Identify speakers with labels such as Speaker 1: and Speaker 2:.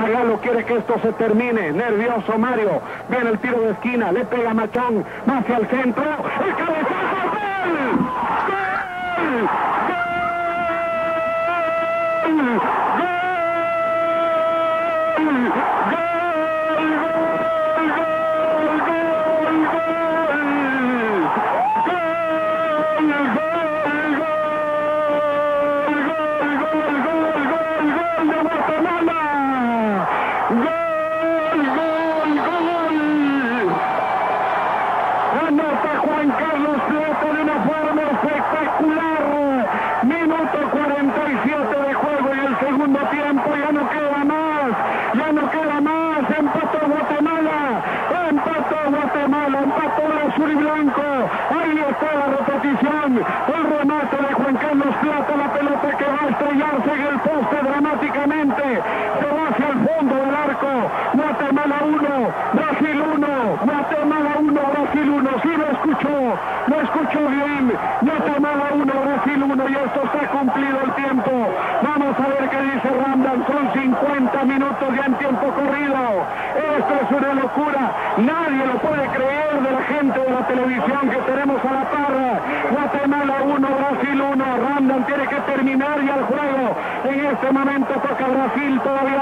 Speaker 1: Zagalo quiere que esto se termine. Nervioso Mario. Viene el tiro de esquina. Le pega Machón. Hacia el centro. El cabezazo. ¡Gol! ¡Gol! Anota Juan Carlos Plata de una forma espectacular. Minuto 47 de juego y el segundo tiempo ya no queda más. Ya no queda más. Empató Guatemala. Empató Guatemala. Empató el azul y blanco. Ahí está la repetición. El remate de Juan Carlos Plata. La pelota que va a estrellarse en el poste dramáticamente. Se va hacia el fondo del arco. Guatemala 1. Brasil 1. Guatemala 1. Brasil 1. Sí lo escuchó. Lo escuchó bien. Guatemala 1. Brasil 1. Y esto está cumplido el tiempo. Vamos a ver qué dice Randall. Son 50 minutos ya en tiempo corrido. Esto es una locura. Nadie lo puede creer de la gente de la televisión que tenemos a la parra. Guatemala 1, Brasil 1. Randall tiene que terminar ya el juego. En este momento toca Brasil. Todavía